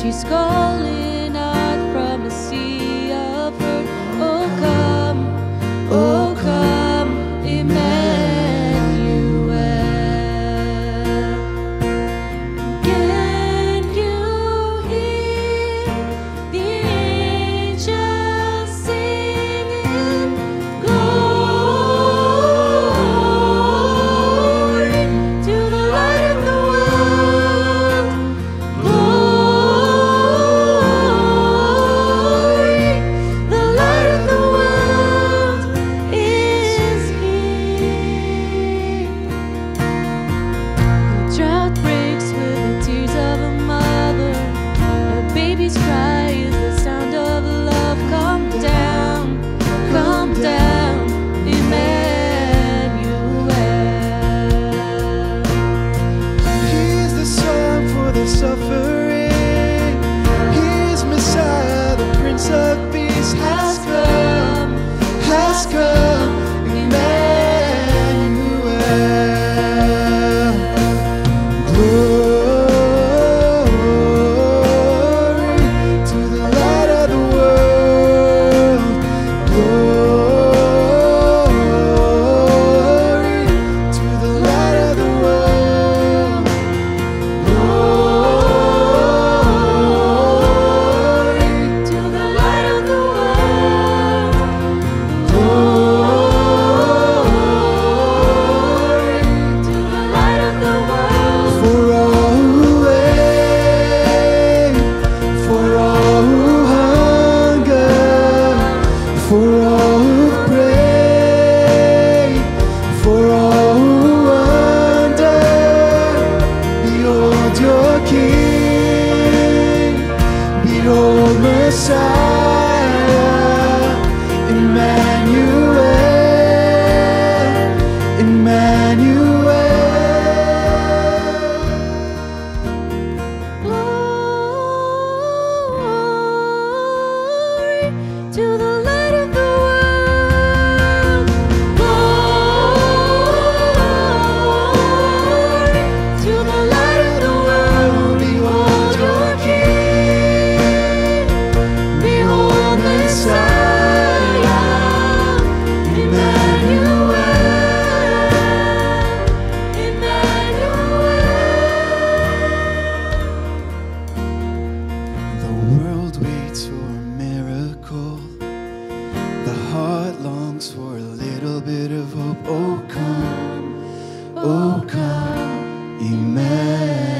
She's calling. has come. side. longs for a little bit of hope. Oh, come, oh, come, Emmanuel.